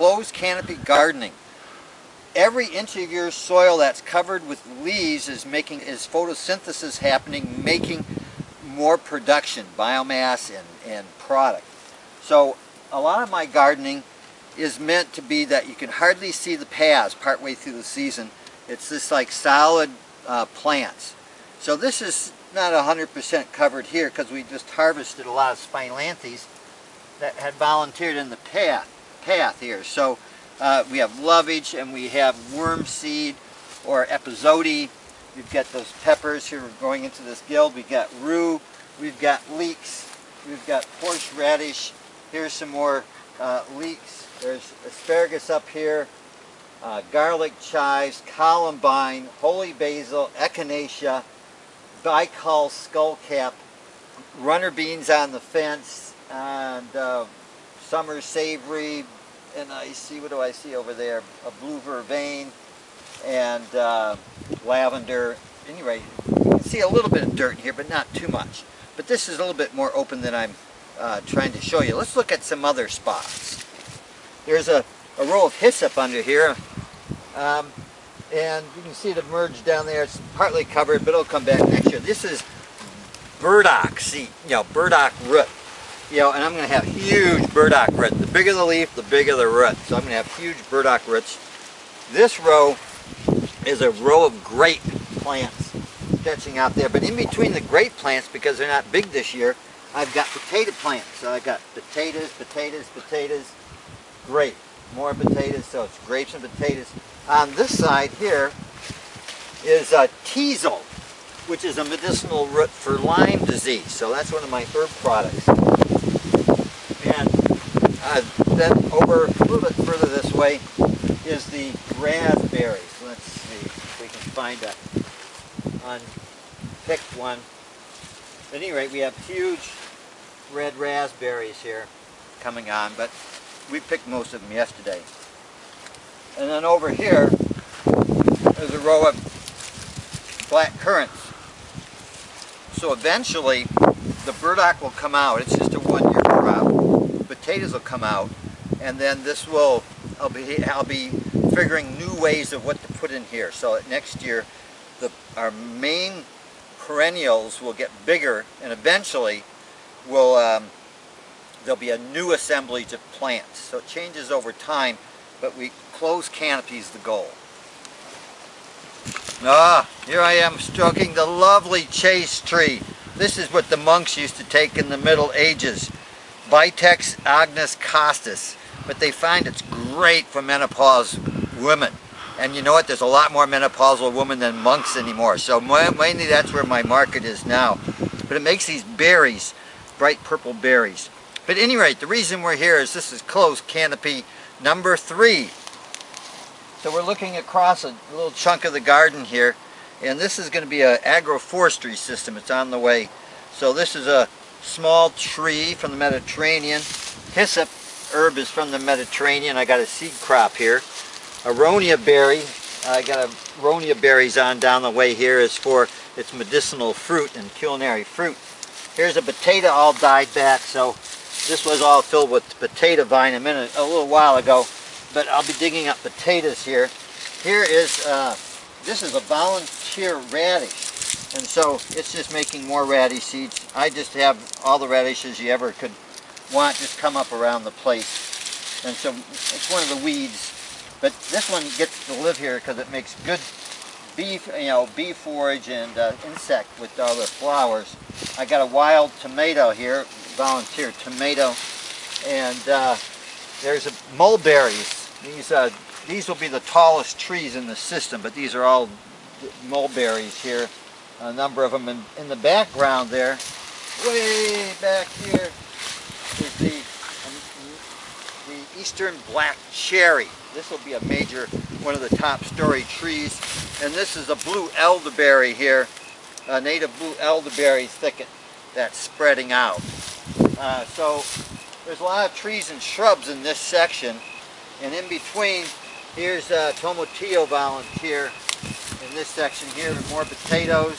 closed canopy gardening. Every inch of your soil that's covered with leaves is making is photosynthesis happening, making more production, biomass and, and product. So a lot of my gardening is meant to be that you can hardly see the paths partway through the season. It's this like solid uh, plants. So this is not 100% covered here because we just harvested a lot of spilanthes that had volunteered in the path, path here. So uh, we have lovage and we have worm seed or epazote. We've got those peppers here going into this guild. We've got rue. We've got leeks. We've got horseradish. Here's some more uh, leeks. There's asparagus up here. Uh, garlic chives, columbine, holy basil, echinacea, Baikal skullcap, runner beans on the fence, and uh, summer savory, and I see, what do I see over there? A blue vervain and uh, lavender. Anyway, you can see a little bit of dirt in here, but not too much. But this is a little bit more open than I'm uh, trying to show you. Let's look at some other spots. There's a, a row of hyssop under here. Um, and you can see it emerge down there. It's partly covered, but it'll come back next year. This is burdock seed, you know, burdock root. You know, and I'm going to have huge burdock root. The bigger the leaf, the bigger the root. So I'm going to have huge burdock roots. This row is a row of grape plants stretching out there. But in between the grape plants, because they're not big this year, I've got potato plants. So I've got potatoes, potatoes, potatoes, grape. More potatoes, so it's grapes and potatoes. On this side here is a teasel, which is a medicinal root for Lyme disease. So that's one of my herb products. Uh, then over a little bit further this way is the raspberries. Let's see if we can find a unpicked one. At any rate, we have huge red raspberries here coming on, but we picked most of them yesterday. And then over here, there's a row of black currants. So eventually, the burdock will come out. It's just a crop. Potatoes will come out, and then this will. I'll be I'll be figuring new ways of what to put in here. So next year, the our main perennials will get bigger, and eventually, will um, there'll be a new assemblage of plants. So it changes over time, but we close canopy is the goal. Ah, here I am stroking the lovely chaste tree. This is what the monks used to take in the Middle Ages. Vitex agnus castus. But they find it's great for menopause women. And you know what? There's a lot more menopausal women than monks anymore. So mainly that's where my market is now. But it makes these berries, bright purple berries. But at any rate, the reason we're here is this is closed canopy number three. So we're looking across a little chunk of the garden here and this is going to be an agroforestry system. It's on the way. So this is a small tree from the Mediterranean. Hyssop herb is from the Mediterranean. I got a seed crop here. Aronia berry. I got aronia berries on down the way here is for its medicinal fruit and culinary fruit. Here's a potato all died back. So this was all filled with potato vine a minute, a little while ago but I'll be digging up potatoes here. Here is, uh, this is a volunteer radish. And so it's just making more radish seeds. I just have all the radishes you ever could want just come up around the place. And so it's one of the weeds. But this one gets to live here because it makes good beef, you know, bee forage and uh, insect with all the flowers. I got a wild tomato here, volunteer tomato. And uh, there's a mulberries these, uh, these will be the tallest trees in the system, but these are all mulberries here. A number of them in, in the background there. Way back here is the, um, the eastern black cherry. This will be a major, one of the top story trees. And this is a blue elderberry here, a native blue elderberry thicket that's spreading out. Uh, so there's a lot of trees and shrubs in this section. And in between, here's a Tomatillo volunteer in this section here, with more potatoes.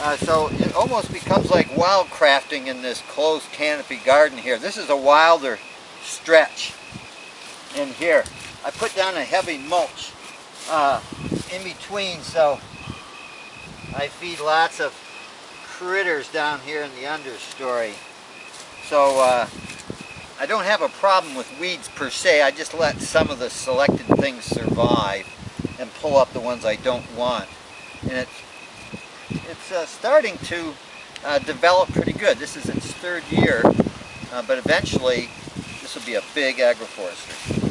Uh, so it almost becomes like wild crafting in this closed canopy garden here. This is a wilder stretch. in here. I put down a heavy mulch uh, in between so I feed lots of critters down here in the understory. So uh, I don't have a problem with weeds per se. I just let some of the selected things survive and pull up the ones I don't want. And it's, it's uh, starting to uh, develop pretty good. This is its third year, uh, but eventually this will be a big agroforestry.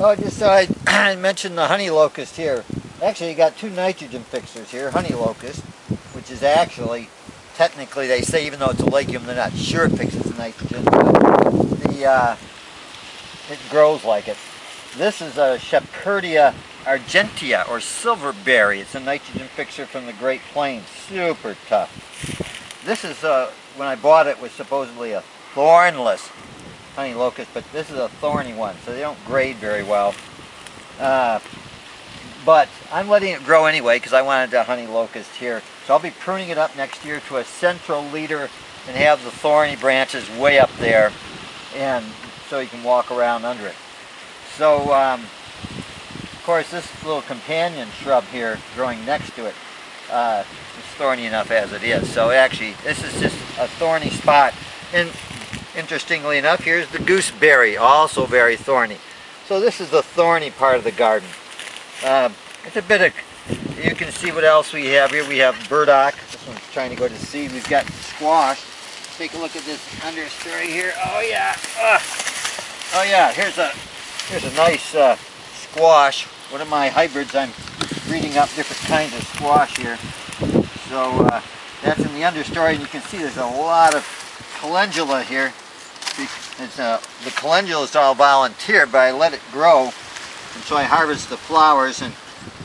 Oh, just so I, I mentioned the honey locust here. Actually, you got two nitrogen fixers here, honey locust, which is actually, technically they say even though it's a legume, they're not sure it fixes nitrogen, the, uh, it grows like it. This is a Shepherdia argentea or silverberry. It's a nitrogen fixer from the Great Plains. Super tough. This is, uh, when I bought it, was supposedly a thornless honey locust, but this is a thorny one, so they don't grade very well. Uh, but I'm letting it grow anyway because I wanted a honey locust here. So I'll be pruning it up next year to a central leader and have the thorny branches way up there and so you can walk around under it. So, um, of course, this little companion shrub here growing next to it uh, is thorny enough as it is. So actually, this is just a thorny spot. And Interestingly enough, here's the gooseberry, also very thorny. So this is the thorny part of the garden. Uh, it's a bit of, you can see what else we have here. We have burdock. This one's trying to go to seed. We've got squash. Take a look at this understory here. Oh yeah. Oh yeah, here's a, here's a nice uh, squash. One of my hybrids, I'm breeding up different kinds of squash here. So uh, that's in the understory and you can see there's a lot of calendula here uh, the calendula is all volunteer, but I let it grow, and so I harvest the flowers, and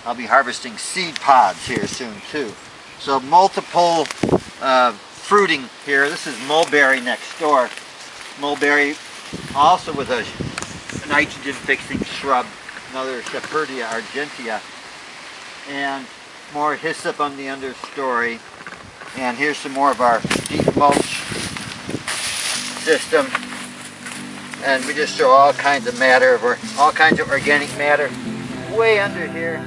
I'll be harvesting seed pods here soon too. So multiple uh, fruiting here. This is mulberry next door. Mulberry also with a nitrogen fixing shrub, another Shepherdia argentea, and more hyssop on the understory. And here's some more of our deep mulch system and we just throw all kinds of matter or all kinds of organic matter way under here.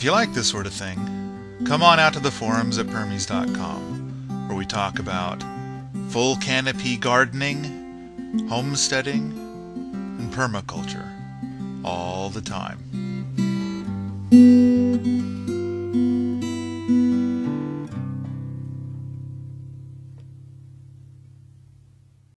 If you like this sort of thing, come on out to the forums at permies.com, where we talk about full canopy gardening, homesteading, and permaculture all the time.